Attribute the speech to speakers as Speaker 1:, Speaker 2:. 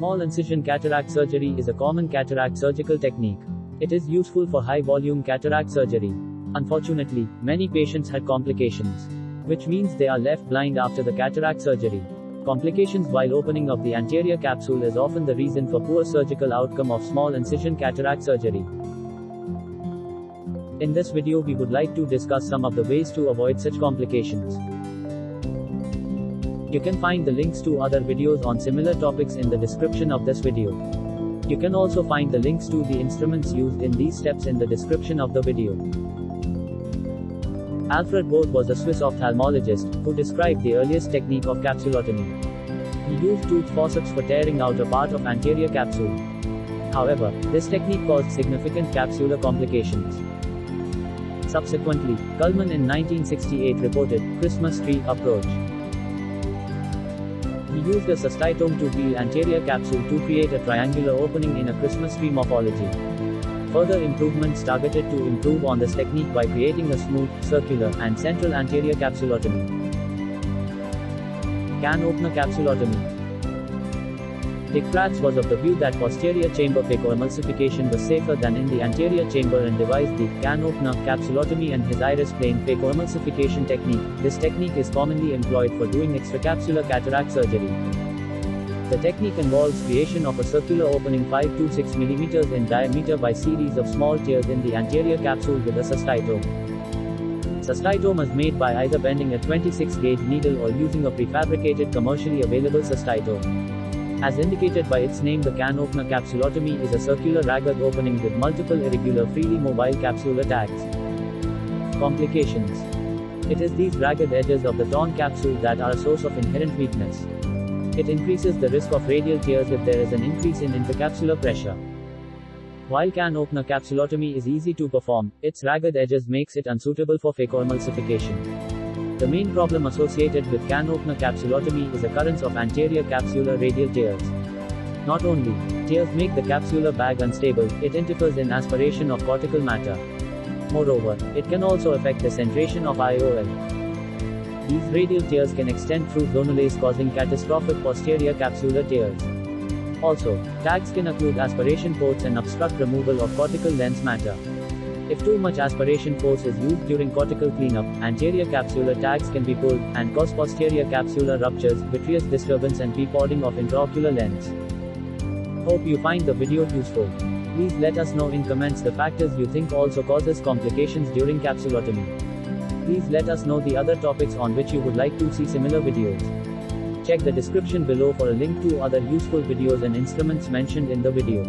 Speaker 1: Small incision cataract surgery is a common cataract surgical technique. It is useful for high volume cataract surgery. Unfortunately, many patients had complications, which means they are left blind after the cataract surgery. Complications while opening of the anterior capsule is often the reason for poor surgical outcome of small incision cataract surgery. In this video we would like to discuss some of the ways to avoid such complications. You can find the links to other videos on similar topics in the description of this video. You can also find the links to the instruments used in these steps in the description of the video. Alfred Vogt was a Swiss ophthalmologist who described the earliest technique of capsulotomy. He used tooth forceps for tearing out a part of anterior capsule. However, this technique caused significant capsular complications. Subsequently, Kelman in 1968 reported Christmas tree approach. He used a cystitome to peel anterior capsule to create a triangular opening in a Christmas tree morphology. Further improvements targeted to improve on this technique by creating a smooth, circular, and central anterior capsulotomy. Can opener capsulotomy Kratz was of the view that posterior chamber phacoemulsification was safer than in the anterior chamber and devised the can opener capsulotomy and his iris plane phacoemulsification technique. This technique is commonly employed for doing extracapsular cataract surgery. The technique involves creation of a circular opening 5 to 6 mm in diameter by series of small tears in the anterior capsule with a cystitome. Cystitome is made by either bending a 26 gauge needle or using a prefabricated commercially available cystitome. As indicated by its name the can opener capsulotomy is a circular ragged opening with multiple irregular freely mobile capsular tags. Complications It is these ragged edges of the torn capsule that are a source of inherent weakness. It increases the risk of radial tears if there is an increase in intracapsular pressure. While can opener capsulotomy is easy to perform, its ragged edges makes it unsuitable for phacoemulsification. The main problem associated with can opener capsulotomy is occurrence of anterior capsular radial tears. Not only tears make the capsular bag unstable, it interferes in aspiration of cortical matter. Moreover, it can also affect the centration of IOL. These radial tears can extend through zonules causing catastrophic posterior capsular tears. Also, tags can occlude aspiration ports and obstruct removal of cortical lens matter. If too much aspiration force is used during cortical cleanup, anterior capsular tags can be pulled, and cause posterior capsular ruptures, vitreous disturbance and peapodding of intraocular lens. Hope you find the video useful. Please let us know in comments the factors you think also causes complications during capsulotomy. Please let us know the other topics on which you would like to see similar videos. Check the description below for a link to other useful videos and instruments mentioned in the video.